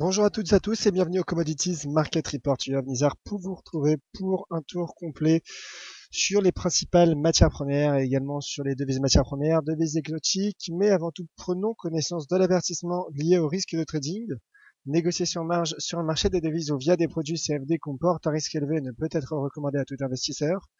Bonjour à toutes et à tous et bienvenue au Commodities Market Report. Je suis pour vous retrouver pour un tour complet sur les principales matières premières et également sur les devises matières premières, devises exotiques. Mais avant tout, prenons connaissance de l'avertissement lié au risque de trading. Négociation marge sur le marché des devises ou via des produits CFD comporte un risque élevé et ne peut être recommandé à tout investisseur.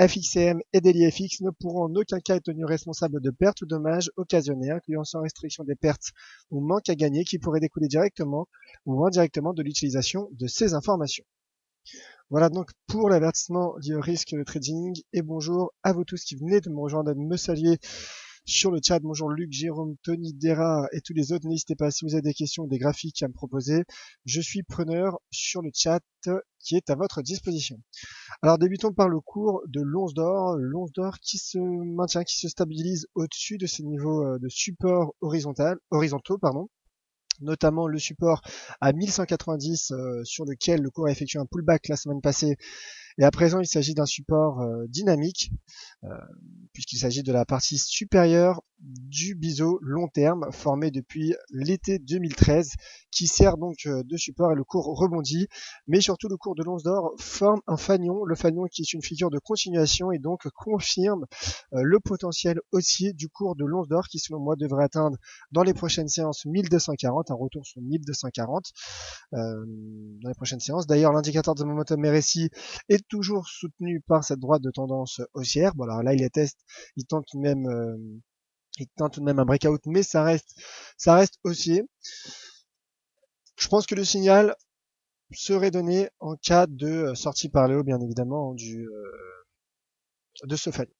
FXCM et DeliFX ne pourront en aucun cas être tenus responsables de pertes ou dommages occasionnés, incluant sans restriction des pertes ou manques à gagner qui pourraient découler directement ou indirectement de l'utilisation de ces informations. Voilà donc pour l'avertissement lié au risque de trading et bonjour à vous tous qui venez de me rejoindre et de me saluer sur le chat. Bonjour Luc, Jérôme, Tony, Dera et tous les autres. N'hésitez pas si vous avez des questions ou des graphiques à me proposer. Je suis preneur sur le chat qui est à votre disposition. Alors débutons par le cours de l'once d'or. L'once d'or qui se maintient, qui se stabilise au-dessus de ces niveaux euh, de support horizontal, horizontaux. Pardon notamment le support à 1190 euh, sur lequel le cours a effectué un pullback la semaine passée et à présent, il s'agit d'un support euh, dynamique, euh, puisqu'il s'agit de la partie supérieure du biseau long terme formé depuis l'été 2013, qui sert donc euh, de support et le cours rebondit, mais surtout le cours de l'once d'or forme un fanion, le fanion qui est une figure de continuation et donc confirme le potentiel haussier du cours de l'once d'or qui selon moi devrait atteindre dans les prochaines séances 1240, un retour sur 1240 euh, dans les prochaines séances. D'ailleurs, l'indicateur de momentum RSI est toujours soutenu par cette droite de tendance haussière. Bon alors là il est test, il tente tout de même euh, il tente tout de même un breakout, mais ça reste ça reste haussier. Je pense que le signal serait donné en cas de euh, sortie par le haut, bien évidemment, euh, de ce fait.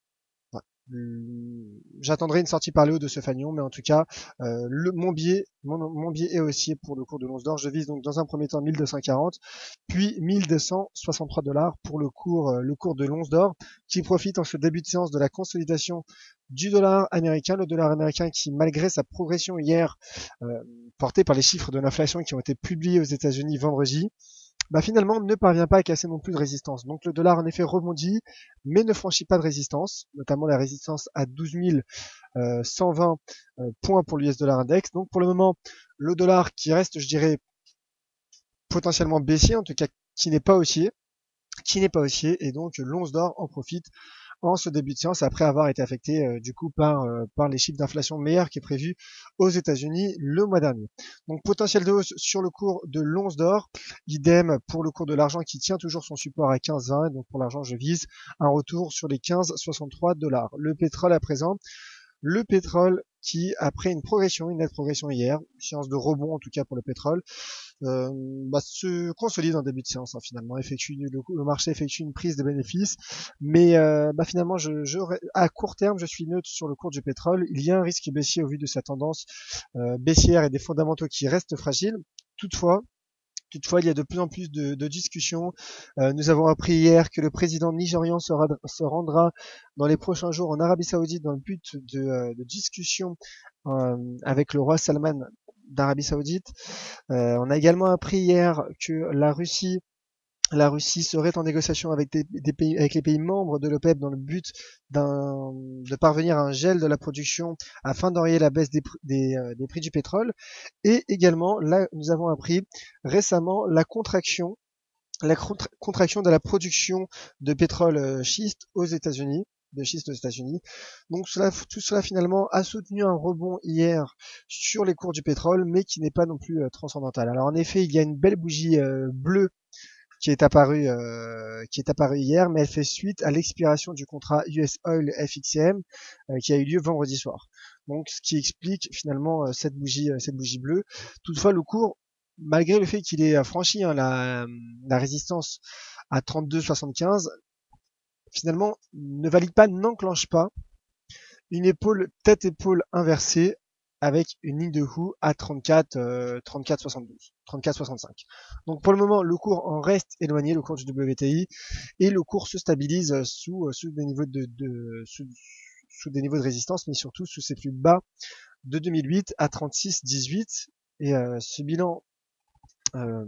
Hum, j'attendrai une sortie par le haut de ce fanion, mais en tout cas, euh, le, mon biais, mon, biais est haussier pour le cours de l'once d'or. Je vise donc dans un premier temps 1240, puis 1263 dollars pour le cours, euh, le cours de l'once d'or, qui profite en ce début de séance de la consolidation du dollar américain, le dollar américain qui, malgré sa progression hier, euh, portée par les chiffres de l'inflation qui ont été publiés aux États-Unis vendredi, bah finalement ne parvient pas à casser non plus de résistance. Donc le dollar en effet rebondit, mais ne franchit pas de résistance, notamment la résistance à 12 120 euh, euh, points pour l'US dollar index. Donc pour le moment, le dollar qui reste, je dirais, potentiellement baissier, en tout cas qui n'est pas haussier, qui n'est pas haussier, et donc l'once d'or en profite en ce début de séance après avoir été affecté euh, du coup par, euh, par les chiffres d'inflation meilleurs qui est prévu aux États-Unis le mois dernier. Donc potentiel de hausse sur le cours de l'once d'or, idem pour le cours de l'argent qui tient toujours son support à 15,20 donc pour l'argent je vise un retour sur les 15,63 dollars. Le pétrole à présent, le pétrole qui, après une progression, une nette progression hier, une séance de rebond en tout cas pour le pétrole, euh, bah, se consolide en début de séance hein, finalement. Effectue, le, marché effectue une prise de bénéfices, mais euh, bah, finalement, je, je, à court terme, je suis neutre sur le cours du pétrole. Il y a un risque baissier au vu de sa tendance euh, baissière et des fondamentaux qui restent fragiles. Toutefois, Toutefois, il y a de plus en plus de, discussions. Euh, nous avons appris hier que le président nigérian se, rendra dans les prochains jours en Arabie Saoudite dans le but de, euh, discussion euh, avec le roi Salman d'Arabie Saoudite. on a également appris hier que la Russie la Russie serait en négociation avec, des, pays, avec les pays membres de l'OPEP dans le but de parvenir à un gel de la production afin d'enrayer la baisse des, euh, des, prix du pétrole. Et également, là, nous avons appris récemment la contraction, la contraction de la production de pétrole euh, schiste aux États-Unis de schiste aux États-Unis. Donc tout cela finalement a soutenu un rebond hier sur les cours du pétrole, mais qui n'est pas non plus euh, transcendantal. Alors en effet, il y a une belle bougie bleue qui est apparu euh, qui est apparu hier, mais elle fait suite à l'expiration du contrat US Oil FXM euh, qui a eu lieu vendredi soir. Donc ce qui explique finalement euh, cette bougie cette bougie bleue. Toutefois le cours malgré le fait qu'il ait franchi hein, la, la résistance à 32,75 finalement ne valide pas n'enclenche pas une épaule tête épaule inversée avec une ligne de Who à 34 34 72 34 65. Donc pour le moment le cours en reste éloigné le cours du WTI et le cours se stabilise sous sous des niveaux de, sous, des niveaux de résistance mais surtout sous ses plus bas de 2008 à 36 18 et euh, ce bilan euh,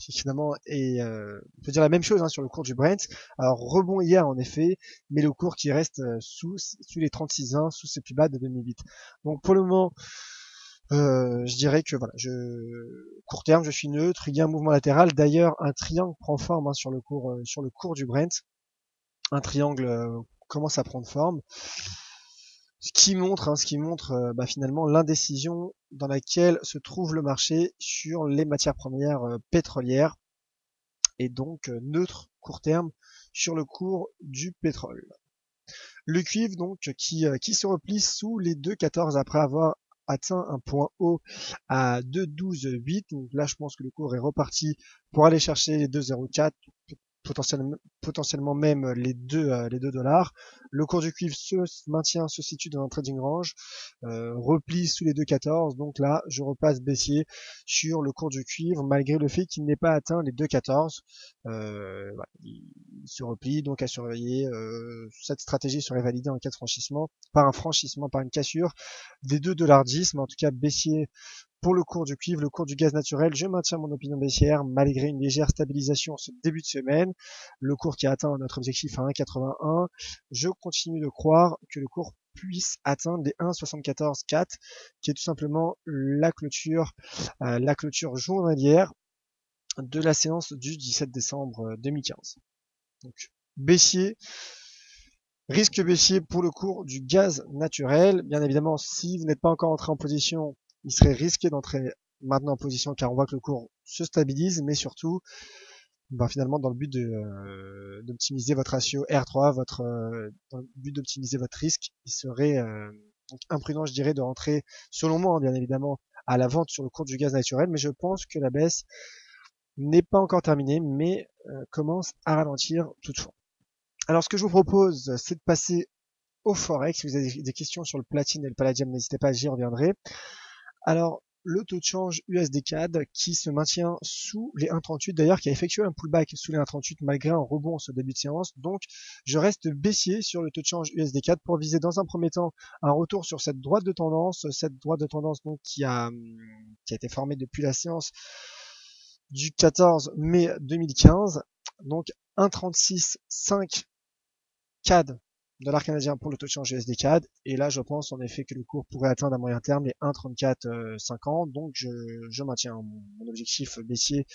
bah, finalement euh, on peut dire la même chose hein, sur le cours du Brent. Alors rebond hier en effet, mais le cours qui reste euh, sous sous les 36,1, sous ses plus bas de 2008. Donc pour le moment, euh, je dirais que voilà, je Court terme, je suis neutre. Il y a un mouvement latéral. D'ailleurs, un triangle prend forme hein, sur le cours sur le cours du Brent. Un triangle commence à prendre forme ce qui montre, hein, ce qui montre euh, bah, finalement l'indécision dans laquelle se trouve le marché sur les matières premières euh, pétrolières et donc euh, neutre court terme sur le cours du pétrole. Le cuivre donc qui, qui se replie sous les 2,14 après avoir atteint un point haut à 2,12,8. Donc là, je pense que le cours est reparti pour aller chercher les 2,04, potentiellement, même les deux euh, les deux dollars. Le cours du cuivre se maintient, se situe dans un trading range, euh, replie sous les 2,14. Donc là, je repasse baissier sur le cours du cuivre malgré le fait qu'il n'ait pas atteint les 2,14. Euh, il, se replie donc à surveiller. Euh, cette stratégie serait validée en cas de franchissement par un franchissement, par une cassure des 2 dollars 10, mais en tout cas baissier pour le cours du cuivre, le cours du gaz naturel, je maintiens mon opinion baissière malgré une légère stabilisation ce début de semaine. Le cours qui a atteint notre objectif à 1,81. Je continue de croire que le cours puisse atteindre les 1,74,4 qui est tout simplement la clôture, euh, la clôture journalière de la séance du 17 décembre 2015. Donc baissier, risque baissier pour le cours du gaz naturel. Bien évidemment, si vous n'êtes pas encore entré en position il serait risqué d'entrer maintenant en position car on voit que le cours se stabilise, mais surtout, ben finalement, dans le but euh, d'optimiser votre ratio R3, votre, euh, dans le but d'optimiser votre risque, il serait euh, imprudent, je dirais, de rentrer, selon moi, hein, bien évidemment, à la vente sur le cours du gaz naturel, mais je pense que la baisse n'est pas encore terminée, mais commence à ralentir toutefois. Alors, ce que je vous propose, c'est de passer au Forex. Si vous avez des questions sur le platine et le palladium, n'hésitez pas, j'y reviendrai. Alors, le taux de change USD CAD qui se maintient sous les 1,38 d'ailleurs qui a effectué un pullback sous les 1,38 malgré un rebond ce début de séance. Donc je reste baissier sur le taux de change USD CAD pour viser dans un premier temps un retour sur cette droite de tendance cette droite de tendance donc qui a qui a été formée depuis la séance du 14 mai 2015 donc 1,36,5 CAD dollars canadiens pour le taux de change USD CAD. Et là, je pense en effet que le cours pourrait atteindre à moyen terme les 1,3450. Donc, je, je maintiens mon, objectif baissier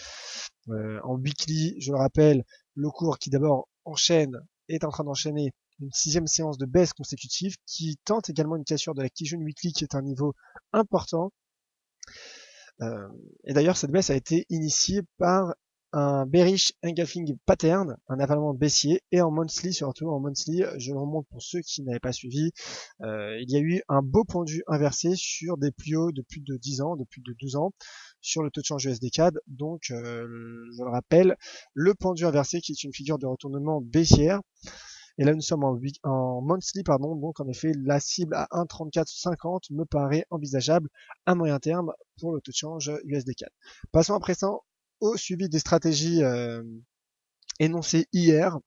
euh, en weekly. Je le rappelle, le cours qui d'abord enchaîne, est en train d'enchaîner une sixième séance de baisse consécutive qui tente également une cassure de la Kijun Weekly qui est un niveau important. Euh, et d'ailleurs, cette baisse a été initiée par un bearish engulfing pattern, un avalement baissier, et en monthly surtout, en monthly, je le remonte pour ceux qui n'avaient pas suivi, euh, il y a eu un beau pendu inversé sur des plus hauts de plus de 10 ans, de plus de 12 ans, sur le taux de change USD CAD, donc euh, je le rappelle, le pendu inversé qui est une figure de retournement baissière, et là, nous sommes en, en monthly, pardon. Donc, en effet, la cible à 1,3450 me paraît envisageable à moyen terme pour le taux de change USD CAD. Passons à présent suivi des stratégies euh, énoncées hier,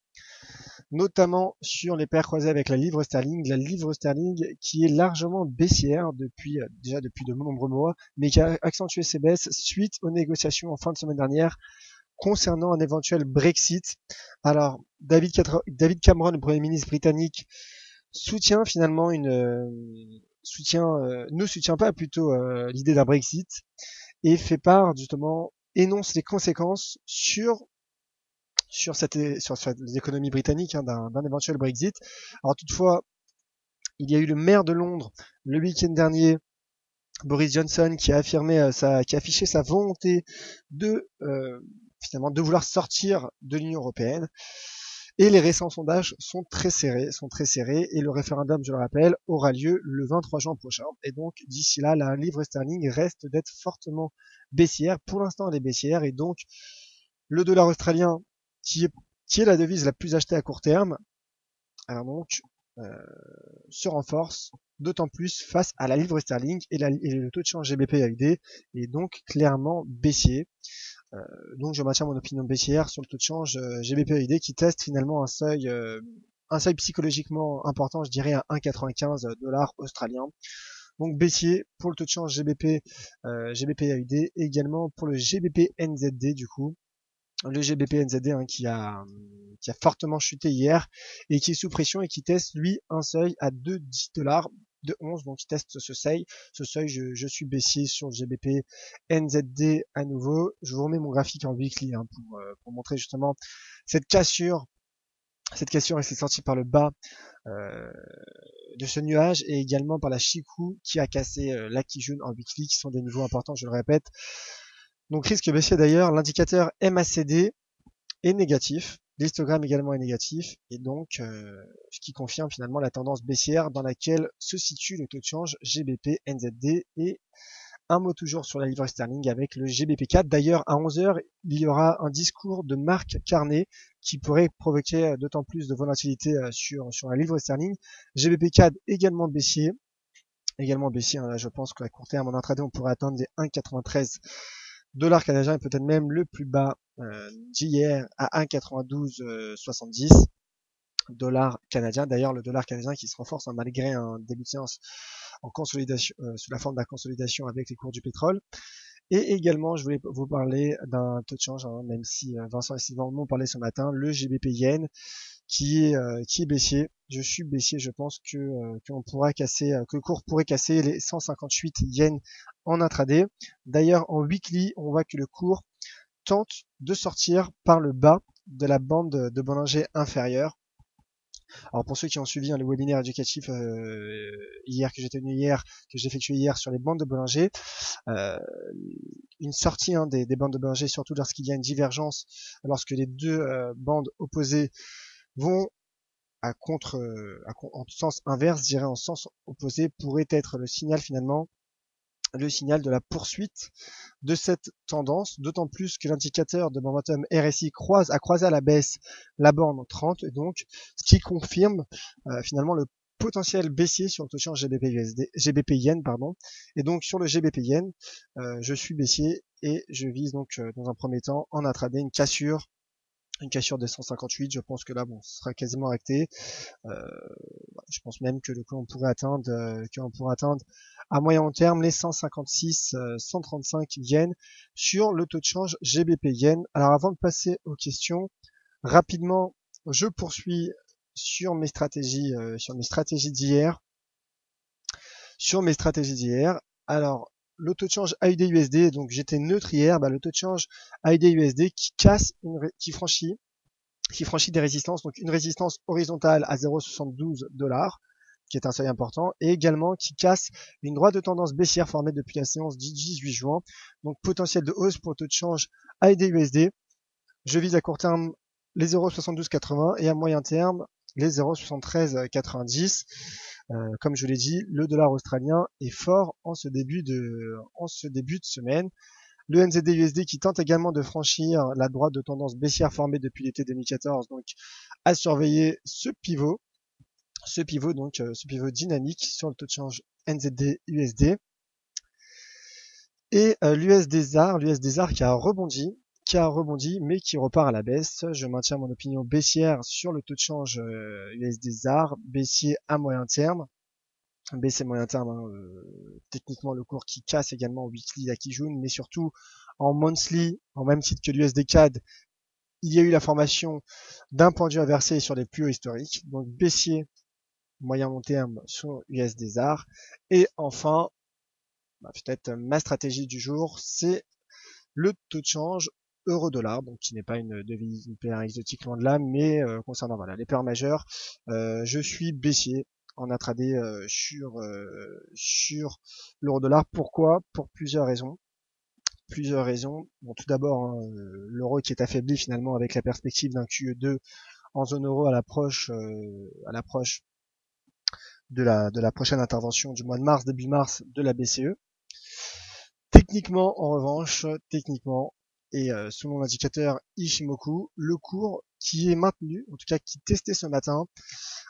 notamment sur les paires croisées avec la livre sterling, la livre sterling qui est largement baissière depuis euh, déjà depuis de nombreux mois, mais qui a accentué ses baisses suite aux négociations en fin de semaine dernière concernant un éventuel Brexit. Alors David, David Cameron, le premier ministre britannique, soutient finalement une euh, soutient ne soutient pas plutôt l'idée d'un Brexit et fait part justement énonce les conséquences sur sur cette sur, les économies britanniques hein, d'un éventuel Brexit. Alors toutefois, il y a eu le maire de Londres le week-end dernier, Boris Johnson, qui a affirmé euh, sa, qui a affiché sa volonté de euh, finalement de vouloir sortir de l'Union européenne. Et les récents sondages sont très serrés, sont très serrés, et le référendum, je le rappelle, aura lieu le 23 juin prochain. Et donc, d'ici là, la livre sterling reste d'être fortement baissière. Pour l'instant, elle est baissière, et donc, le dollar australien, qui est, qui est la devise la plus achetée à court terme, alors donc, euh, se renforce d'autant plus face à la livre sterling et, et le taux de change GBP AUD est donc clairement baissier. Euh, donc je maintiens mon opinion baissière sur le taux de change euh, GBP qui teste finalement un seuil euh, un seuil psychologiquement important, je dirais à 1,95 dollars australiens. Donc baissier pour le taux de change GBP euh, GBP AUD également pour le GBP NZD du coup. Le GBP NZD hein, qui a qui a fortement chuté hier et qui est sous pression et qui teste lui un seuil à 2,10 dollars de 11, donc il teste ce seuil. Ce seuil, je, suis baissier sur le GBP NZD à nouveau. Je vous remets mon graphique en weekly hein, pour, euh, montrer justement cette cassure. Cette cassure, s'est sortie par le bas euh, de ce nuage et également par la Shiku qui a cassé euh, la Kijun en weekly, qui sont des niveaux importants, je le répète. Donc risque baissier d'ailleurs, l'indicateur MACD est négatif, l'histogramme également est négatif, et donc euh, ce qui confirme finalement la tendance baissière dans laquelle se situe le taux de change GBP NZD et un mot toujours sur la livre sterling avec le GBP4. D'ailleurs, à 11h, il y aura un discours de Marc Carnet qui pourrait provoquer euh, d'autant plus de volatilité euh, sur, sur la livre sterling. GBP4 également baissier. Également baissier, hein, je pense qu'à court terme, en intraday, on pourrait atteindre les 1,93 dollars canadiens et peut-être même le plus bas d'hier à 1,9270 dollars canadiens. D'ailleurs, le dollar canadien qui se renforce hein, malgré un début de séance en consolidation, euh, sous la forme de la consolidation avec les cours du pétrole. Et également, je voulais vous parler d'un taux de change, hein, même si euh, Vincent et Sylvain m'ont parlé ce matin, le GBP Yen qui est euh, qui est baissier. Je suis baissier, je pense que qu'on pourra casser, que le cours pourrait casser les 158 yens en intraday. D'ailleurs, en weekly, on voit que le cours tente de sortir par le bas de la bande de Bollinger inférieure. Alors pour ceux qui ont suivi hein, le webinaire éducatif euh, hier que j'ai tenu hier, que j'ai effectué hier sur les bandes de Bollinger, euh, une sortie hein, des, bandes de Bollinger, surtout lorsqu'il y a une divergence, lorsque les deux euh, bandes opposées vont à contre, en sens inverse, je dirais en sens opposé, pourrait être le signal finalement le signal de la poursuite de cette tendance, d'autant plus que l'indicateur de momentum RSI croise, a croisé à la baisse la borne 30, et donc ce qui confirme euh, finalement le potentiel baissier sur le taux change GBP, GBP Yen, pardon. Et donc sur le GBP Yen, euh, je suis baissier et je vise donc euh, dans un premier temps en intraday une cassure une cassure de 158, je pense que là, bon, ce sera quasiment acté. Euh, je pense même que le coup, on pourrait atteindre, euh, qu'on pourrait atteindre à moyen terme les 156, 135 euh, yens sur le taux de change GBP yen. Alors, avant de passer aux questions, rapidement, je poursuis sur mes stratégies, sur mes stratégies d'hier. Sur mes stratégies d'hier. Alors, le taux de change AUD-USD, donc j'étais neutre hier, bah, le taux de change AUD-USD qui casse, qui franchit, qui franchit des résistances, donc une résistance horizontale à 0,72 dollars, qui est un seuil important, et également qui casse une droite de tendance baissière formée depuis la séance du 18 juin, donc potentiel de hausse pour le taux de change AUD-USD. Je vise à court terme les 0,7280 et à moyen terme les 0,7390. Euh, comme je l'ai dit, le dollar australien est fort en ce début de, en ce début de semaine. Le NZD-USD qui tente également de franchir la droite de tendance baissière formée depuis l'été 2014, donc à surveiller ce pivot, ce pivot donc euh, ce pivot dynamique sur le taux de change NZD-USD. Et euh, l'USD ZAR, l'USD ZAR qui a rebondi, qui a rebondi mais qui repart à la baisse. Je maintiens mon opinion baissière sur le taux de change USD euh, ZAR, baissier à moyen terme. Baissier moyen terme, hein, euh, techniquement le cours qui casse également en weekly à Kijun, mais surtout en monthly, en même titre que l'USD CAD, il y a eu la formation d'un pendu inversé sur les plus hauts historiques, donc baissier moyen long terme sur USD ZAR. Et enfin, bah, peut-être ma stratégie du jour, c'est le taux de change euro-dollar, donc qui n'est pas une devise hyper exotique loin de là, mais euh, concernant voilà les paires majeures, euh, je suis baissier en intraday euh, sur sur l'euro-dollar. Pourquoi? Pour plusieurs raisons. Plusieurs raisons. Bon, tout d'abord, hein, l'euro qui est affaibli finalement avec la perspective d'un QE2 en zone euro à l'approche à l'approche de la de la prochaine intervention du mois de mars, début mars de la BCE. Techniquement, en revanche, techniquement, et euh, selon l'indicateur Ishimoku, le cours qui est maintenu, en tout cas qui testait ce matin,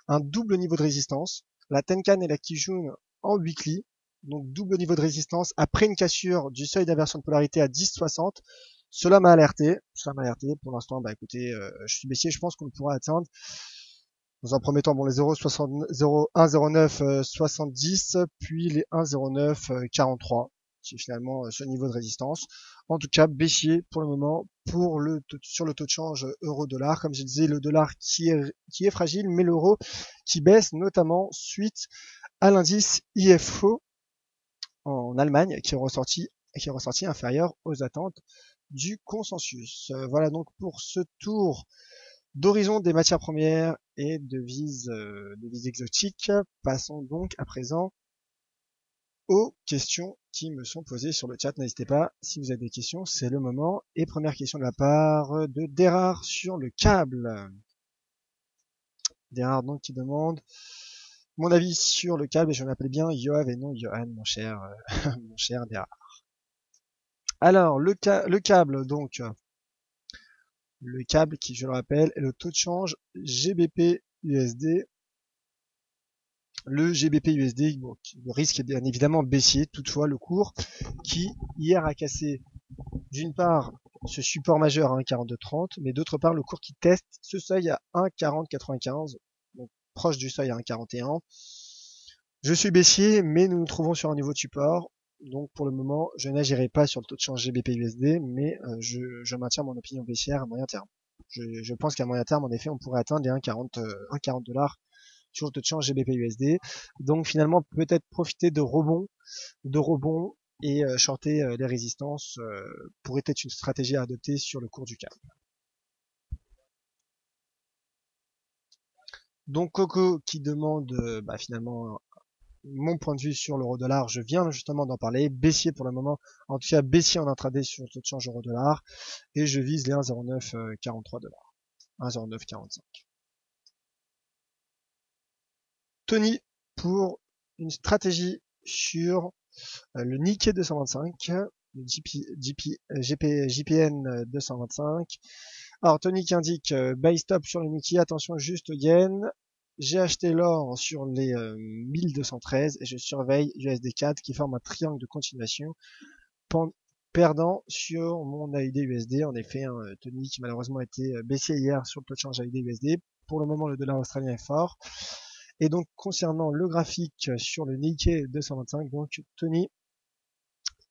un double niveau de résistance, la Tenkan et la Kijun en weekly, donc double niveau de résistance après une cassure du seuil d'inversion de polarité à 10,60. Cela m'a alerté, cela m'a alerté. Pour l'instant, bah écoutez, euh, je suis baissier, je pense qu'on pourra atteindre dans un premier temps, bon, les 0,109 70, euh, puis les 1,09 43 finalement euh, ce niveau de résistance. En tout cas, baissier pour le moment pour le sur le taux de change euro-dollar. Comme je disais, le dollar qui est, qui est fragile, mais l'euro qui baisse notamment suite à l'indice IFO en Allemagne qui est ressorti, qui est ressorti inférieur aux attentes du consensus. Voilà donc pour ce tour d'horizon des matières premières et de vises, euh, exotiques. Passons donc à présent aux questions qui me sont posées sur le chat. N'hésitez pas, si vous avez des questions, c'est le moment. Et première question de la part de Derard sur le câble. Derard donc qui demande mon avis sur le câble, et je m'appelle bien Yoav et non Johan, mon cher, euh, mon cher Derard. Alors, le, le câble, donc, le câble qui, je le rappelle, est le taux de change GBP USD. Le GBP USD, bon, le risque est bien évidemment baissier, toutefois le cours qui hier a cassé d'une part ce support majeur à 1,4230, mais d'autre part le cours qui teste ce seuil à 1,4095, donc proche du seuil à 1,41. Je suis baissier, mais nous nous trouvons sur un niveau de support. Donc pour le moment, je n'agirai pas sur le taux de change GBP-USD, mais euh, je, maintiens mon opinion baissière à moyen terme. Je, pense qu'à moyen terme, en effet, on pourrait atteindre les 1,40 euh, dollars sur le taux de change GBP-USD. Donc finalement, peut-être profiter de rebonds, de rebonds et euh, shorter les résistances pourrait être une stratégie à adopter sur le cours du câble. Donc Coco qui demande bah, finalement mon point de vue sur l'euro-dollar, je viens justement d'en parler, baissier pour le moment, en tout cas baissier en intraday sur le taux de change euro-dollar, et je vise les 1,0943 dollars. 1,0945. Tony, pour une stratégie sur euh, le Nikkei 225, le GP, GP, JPN 225. Alors Tony qui indique euh, buy stop sur le Nikkei, attention juste yen, j'ai acheté l'or sur les 1213 euh, et je surveille USD4 qui forme un triangle de continuation perdant sur mon AUD USD. En effet, hein, Tony qui malheureusement a été euh, baissé hier sur le taux de change AUD USD. Pour le moment, le dollar australien est fort. Et donc, concernant le graphique sur le Nikkei 225, donc Tony,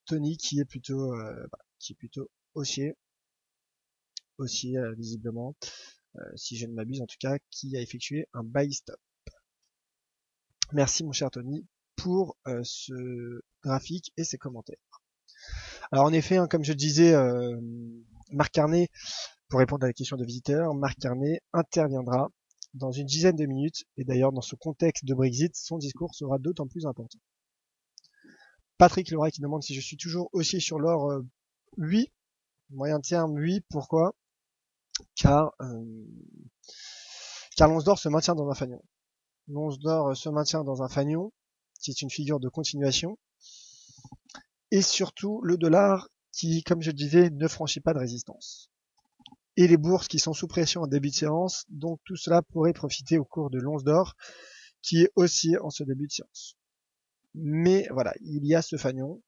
Tony qui est plutôt, euh, bah, qui est plutôt haussier, haussier visiblement. Euh, si je ne m'abuse en tout cas, qui a effectué un buy stop. Merci mon cher Tony pour euh, ce graphique et ces commentaires. Alors en effet, hein, comme je disais, euh, Marc Carnet, pour répondre à la question de visiteurs, Marc Carnet interviendra dans une dizaine de minutes, et d'ailleurs dans ce contexte de Brexit, son discours sera d'autant plus important. Patrick Leroy qui demande si je suis toujours haussier sur l'or, oui, moyen terme, oui, pourquoi? Car, euh, car l'once d'or se maintient dans un fanion. L'once d'or se maintient dans un fanion, qui est une figure de continuation, et surtout le dollar qui, comme je le disais, ne franchit pas de résistance. Et les bourses qui sont sous pression en début de séance, donc tout cela pourrait profiter au cours de l'once d'or, qui est aussi en ce début de séance. Mais voilà, il y a ce fanion,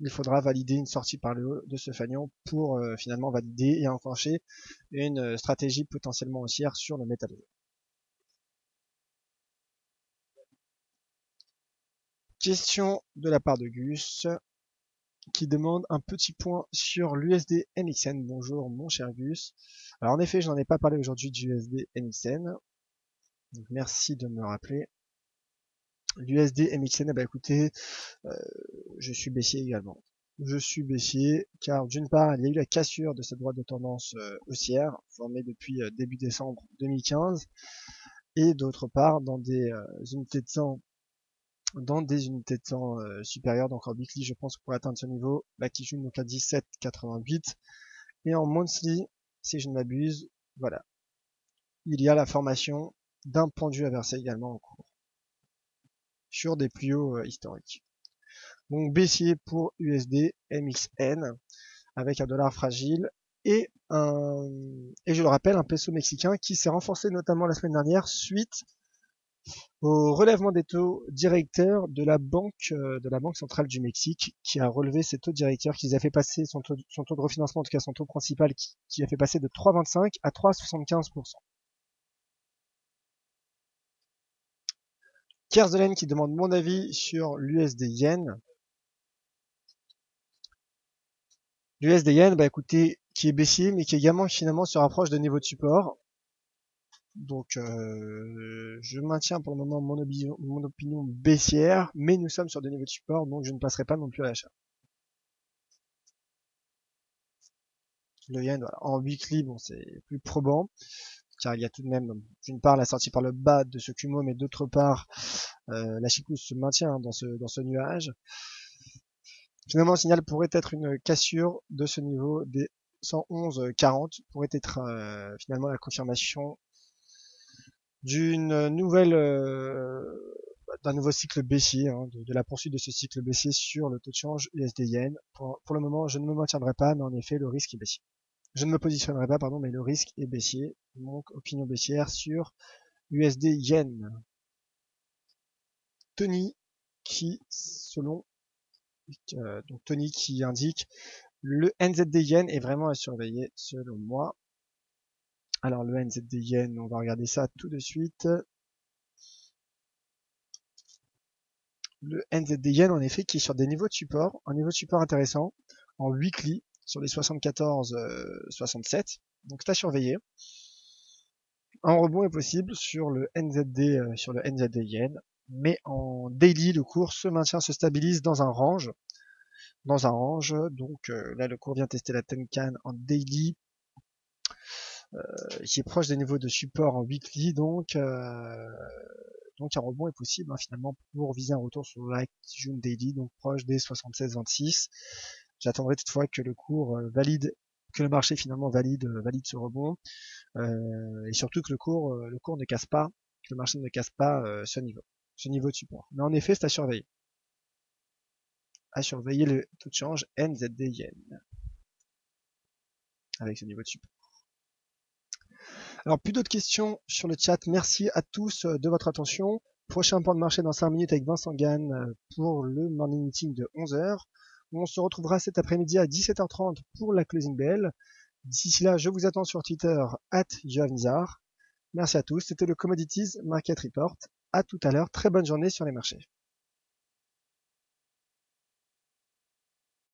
il faudra valider une sortie par le haut de ce fanion pour euh, finalement valider et enclencher une euh, stratégie potentiellement haussière sur le métal. Question de la part de Gus qui demande un petit point sur l'USD MXN. Bonjour mon cher Gus. Alors en effet, je n'en ai pas parlé aujourd'hui du USD MXN. Donc merci de me rappeler. L'USD MXN, bah écoutez, euh, je suis baissier également. Je suis baissier car d'une part, il y a eu la cassure de cette droite de tendance euh, haussière formée depuis euh, début décembre 2015 et d'autre part, dans des unités de temps dans des unités de temps supérieures, donc en weekly, je pense pour atteindre ce niveau, joue donc à 17,88 et en monthly, si je ne m'abuse, voilà, il y a la formation d'un pendu inversé également en cours sur des plus hauts euh, historiques. Donc baissier pour USD MXN avec un dollar fragile et un et je le rappelle un peso mexicain qui s'est renforcé notamment la semaine dernière suite au relèvement des taux directeurs de la banque euh, de la banque centrale du Mexique qui a relevé ses taux directeurs qui a fait passer son taux, son taux de refinancement en tout cas son taux principal qui, qui a fait passer de 3,25 à 3,75%. Kerzelen qui demande mon avis sur l'USD Yen. L'USD Yen, bah écoutez, qui est baissier, mais qui également finalement se rapproche de niveau de support. Donc euh, je maintiens pour le moment mon, mon, opinion baissière, mais nous sommes sur des niveaux de support, donc je ne passerai pas non plus à l'achat. Le yen, voilà. En weekly, bon, c'est plus probant, car il y a tout de même, d'une part, la sortie par le bas de ce Kumo, mais d'autre part, euh, la Chikou se maintient dans ce, dans ce nuage. Finalement, le signal pourrait être une cassure de ce niveau des 111,40 pourrait être euh, finalement la confirmation d'une nouvelle euh, d'un nouveau cycle baissier, hein, de, la poursuite de ce cycle baissier sur le taux de change USD Yen. Pour, le moment, je ne me maintiendrai pas, mais en effet, le risque est baissier. Je ne me positionnerai pas, pardon, mais le risque est baissier. Donc, opinion baissière sur USD Yen. Tony, qui, selon, euh, donc Tony qui indique le NZD Yen est vraiment à surveiller selon moi. Alors le NZD Yen, on va regarder ça tout de suite. Le NZD Yen en effet qui est sur des niveaux de support, un niveau de support intéressant en weekly sur les 74 67. Euh, Donc c'est à surveiller. Un rebond est possible sur le NZD euh, sur le NZD Yen, mais en daily le cours se maintient, se stabilise dans un range dans un range. Donc euh, là, le cours vient tester la Tenkan en daily, qui est proche des niveaux de support en weekly. Donc, euh, donc un rebond est possible hein, finalement pour viser un retour sur la June daily, donc proche des 76-26. J'attendrai toutefois que le cours valide, que le marché finalement valide valide ce rebond, et surtout que le cours le cours ne casse pas, que le marché ne casse pas ce niveau, ce niveau de support. Mais en effet, c'est à surveiller à surveiller le taux de change NZD Yen avec ce niveau de support. Alors plus d'autres questions sur le chat. Merci à tous euh, de votre attention. Prochain point de marché dans 5 minutes avec Vincent Gann euh, pour le morning meeting de 11h. On se retrouvera cet après-midi à 17h30 pour la closing bell. D'ici là, je vous attends sur Twitter at Merci à tous. C'était le Commodities Market Report. À tout à l'heure. Très bonne journée sur les marchés.